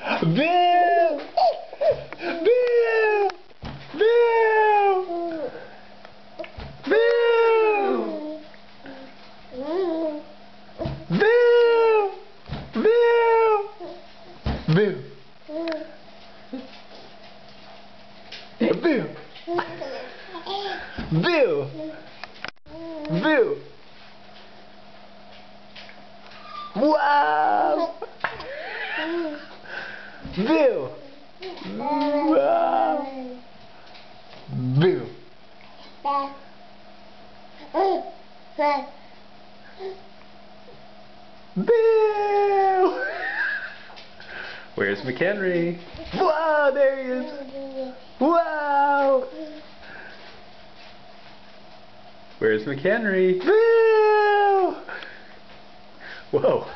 Bill! Bill! Bill! Bill! Bill! Bill! Bill! Bill! Bill! Bill! Wow! Bill! Wow! Bill! Bill! Where's McHenry? Wow, there he is! Wow! Where's McHenry? Bill! Whoa.